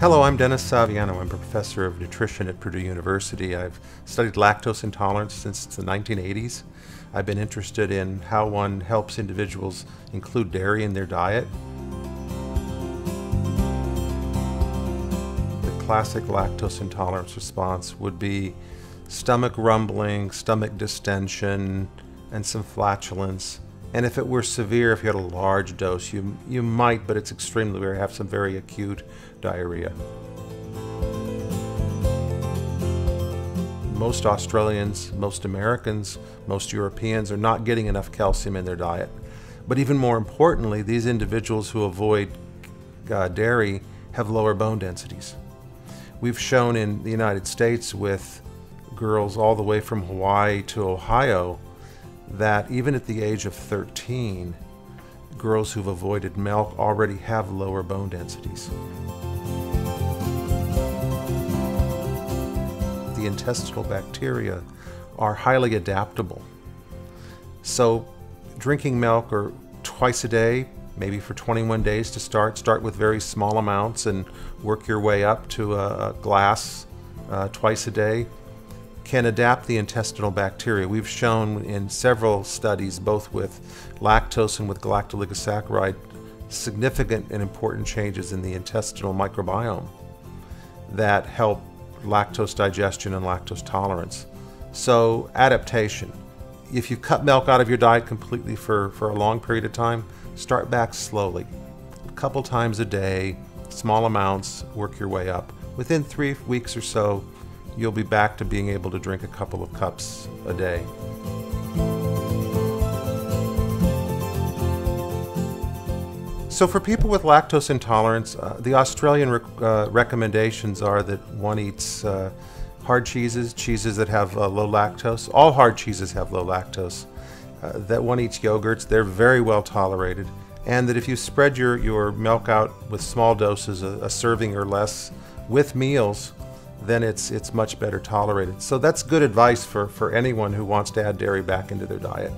Hello, I'm Dennis Savaiano. I'm a professor of nutrition at Purdue University. I've studied lactose intolerance since the 1980s. I've been interested in how one helps individuals include dairy in their diet. The classic lactose intolerance response would be stomach rumbling, stomach distension, and some flatulence. And if it were severe, if you had a large dose, you, you might, but it's extremely rare, have some very acute diarrhea. Most Australians, most Americans, most Europeans are not getting enough calcium in their diet. But even more importantly, these individuals who avoid uh, dairy have lower bone densities. We've shown in the United States with girls all the way from Hawaii to Ohio that even at the age of 13, girls who've avoided milk already have lower bone densities. The intestinal bacteria are highly adaptable. So, drinking milk or twice a day, maybe for 21 days to start, start with very small amounts and work your way up to a, glass uh, twice a day can adapt the intestinal bacteria. We've shown in several studies, both with lactose and with galactooligosaccharide, significant and important changes in the intestinal microbiome that help lactose digestion and lactose tolerance. So, adaptation. If you cut milk out of your diet completely for, for a long period of time, start back slowly. A couple times a day, small amounts, work your way up. Within three weeks or so, you'll be back to being able to drink a couple of cups a day. So, for people with lactose intolerance, uh, the Australian rec- uh, recommendations are that one eats uh, hard cheeses, cheeses that have uh, low lactose. All hard cheeses have low lactose. Uh, that one eats yogurts, they're very well tolerated. And that if you spread your, your milk out with small doses, a, a serving or less, with meals, then it's it's much better tolerated. So that's good advice for, for anyone who wants to add dairy back into their diet.